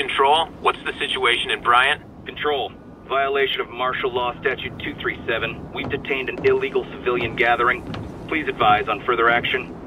Control, what's the situation in Bryant? Control, violation of martial law statute 237. We've detained an illegal civilian gathering. Please advise on further action.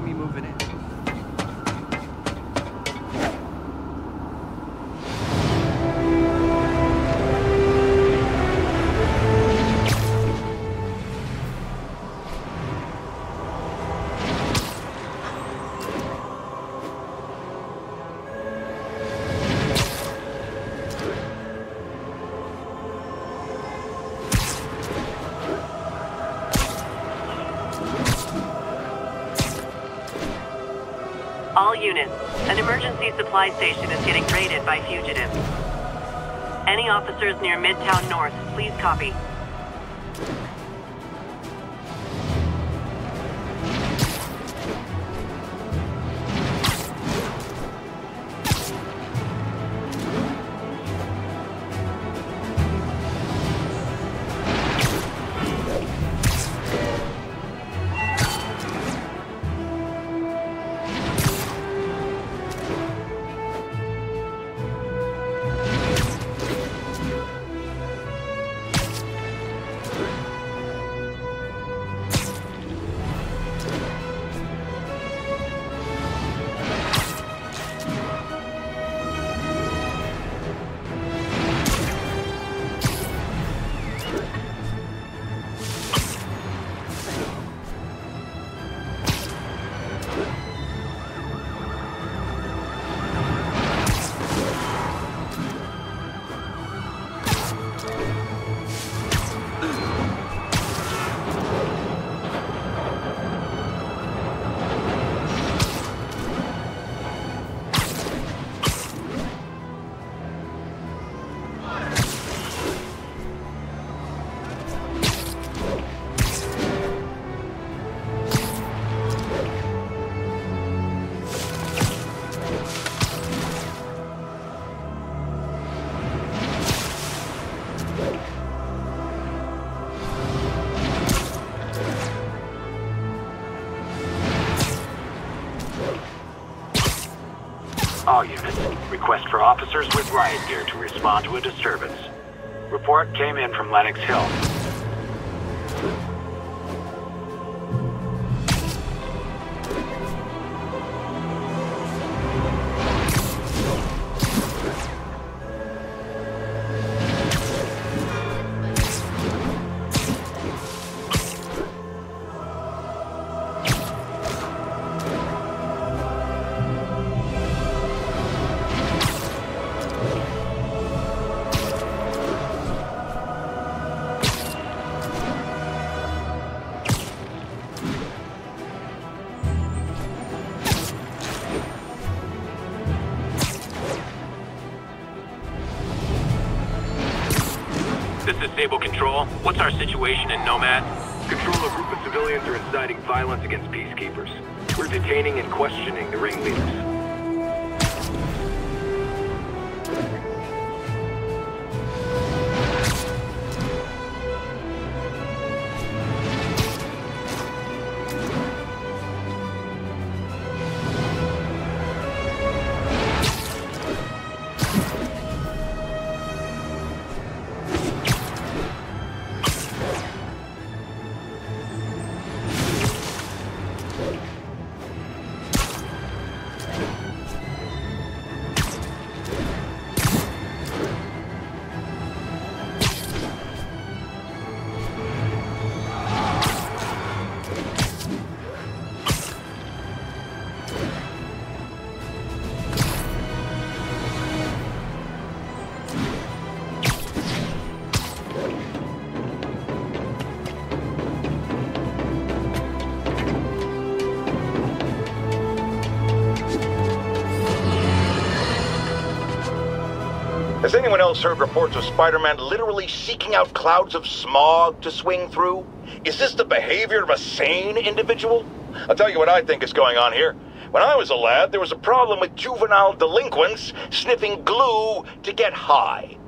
Me moving in? All units, an emergency supply station is getting raided by fugitives. Any officers near Midtown North, please copy. All units, request for officers with riot gear to respond to a disturbance. Report came in from Lenox Hill. This is Sable Control. What's our situation in Nomad? Control a group of civilians are inciting violence against peacekeepers. We're detaining and questioning the ringleaders. 是 Has anyone else heard reports of Spider-Man literally seeking out clouds of smog to swing through? Is this the behavior of a sane individual? I'll tell you what I think is going on here. When I was a lad, there was a problem with juvenile delinquents sniffing glue to get high.